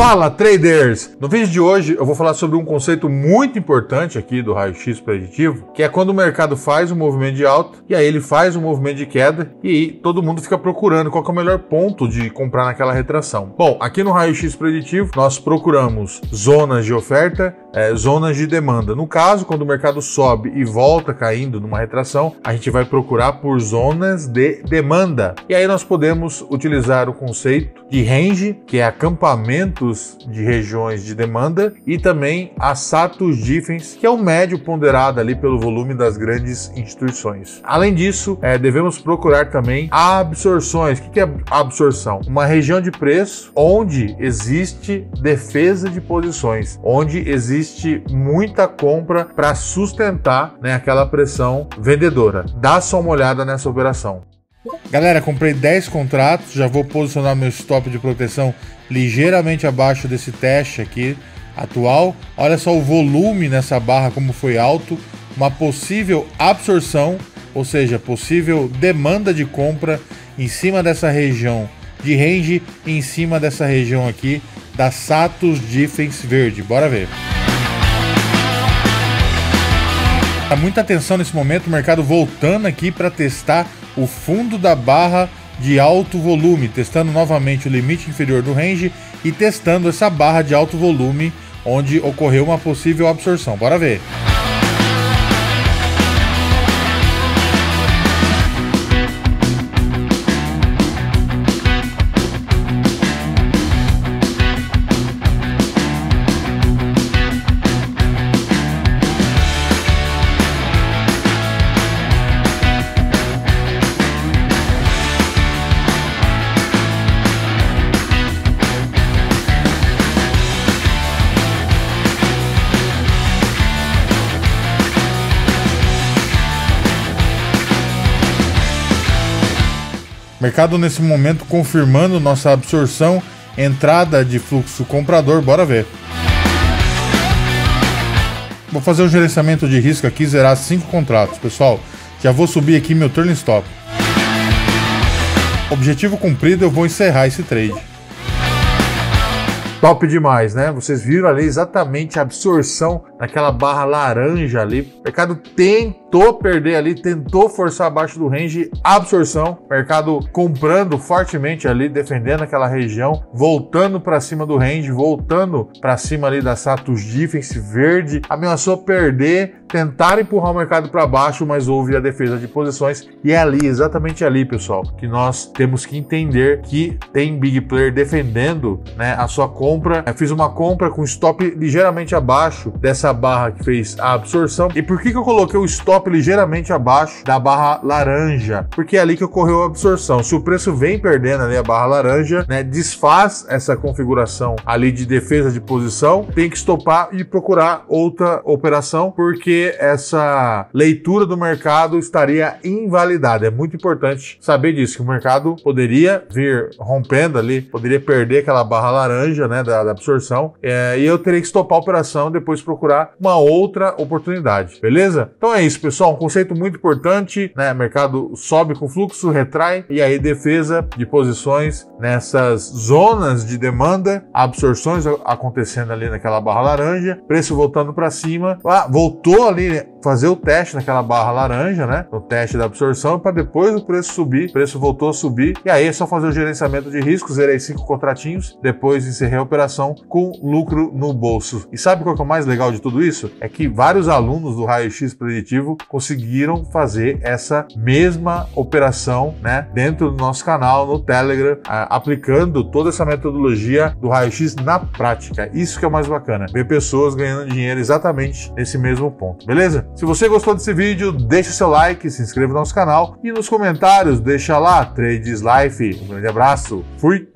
Fala traders! No vídeo de hoje eu vou falar sobre um conceito muito importante aqui do raio-x preditivo, que é quando o mercado faz um movimento de alta e aí ele faz um movimento de queda e aí todo mundo fica procurando qual é o melhor ponto de comprar naquela retração. Bom, aqui no raio-x preditivo nós procuramos zonas de oferta, é, zonas de demanda. No caso, quando o mercado sobe e volta caindo numa retração, a gente vai procurar por zonas de demanda. E aí nós podemos utilizar o conceito de range, que é acampamento de regiões de demanda e também a Satos Diffens, que é o médio ponderado ali pelo volume das grandes instituições. Além disso, é, devemos procurar também absorções. O que é absorção? Uma região de preço onde existe defesa de posições, onde existe muita compra para sustentar né, aquela pressão vendedora. Dá só uma olhada nessa operação. Galera, comprei 10 contratos, já vou posicionar meu stop de proteção ligeiramente abaixo desse teste aqui atual. Olha só o volume nessa barra como foi alto, uma possível absorção, ou seja, possível demanda de compra em cima dessa região de range, em cima dessa região aqui da Satos Defense Verde. Bora ver. Tá muita atenção nesse momento, o mercado voltando aqui para testar o fundo da barra de alto volume, testando novamente o limite inferior do range e testando essa barra de alto volume onde ocorreu uma possível absorção. Bora ver. Mercado nesse momento confirmando nossa absorção, entrada de fluxo comprador, bora ver. Vou fazer um gerenciamento de risco aqui, zerar cinco contratos, pessoal. Já vou subir aqui meu turn stop. Objetivo cumprido, eu vou encerrar esse trade. Top demais, né? Vocês viram ali exatamente a absorção naquela barra laranja ali. O mercado tentou perder ali, tentou forçar abaixo do range, absorção. Mercado comprando fortemente ali, defendendo aquela região, voltando para cima do range, voltando para cima ali da Satus Defense verde. Ameaçou perder, tentar empurrar o mercado para baixo, mas houve a defesa de posições. E é ali, exatamente ali, pessoal, que nós temos que entender que tem big player defendendo né, a sua compra compra, eu fiz uma compra com stop ligeiramente abaixo dessa barra que fez a absorção. E por que, que eu coloquei o stop ligeiramente abaixo da barra laranja? Porque é ali que ocorreu a absorção. Se o preço vem perdendo ali a barra laranja, né, desfaz essa configuração ali de defesa de posição, tem que stopar e procurar outra operação, porque essa leitura do mercado estaria invalidada. É muito importante saber disso, que o mercado poderia vir rompendo ali, poderia perder aquela barra laranja, né, da, da absorção, é, e eu terei que stopar a operação depois procurar uma outra oportunidade, beleza? Então é isso, pessoal, um conceito muito importante, né? Mercado sobe com fluxo, retrai, e aí defesa de posições nessas zonas de demanda, absorções acontecendo ali naquela barra laranja, preço voltando para cima, ah, voltou ali né, fazer o teste naquela barra laranja, né? O teste da absorção para depois o preço subir, o preço voltou a subir e aí é só fazer o gerenciamento de riscos, zerei cinco contratinhos, depois encerrei a operação com lucro no bolso. E sabe qual que é o mais legal de tudo isso? É que vários alunos do raio-x preditivo conseguiram fazer essa mesma operação, né? Dentro do nosso canal no Telegram, aplicando toda essa metodologia do raio-x na prática. Isso que é o mais bacana, ver pessoas ganhando dinheiro exatamente nesse mesmo ponto, beleza? Se você gostou desse vídeo, deixa o seu like, se inscreva no nosso canal e nos comentários deixa lá Trades Life. Um grande abraço, fui!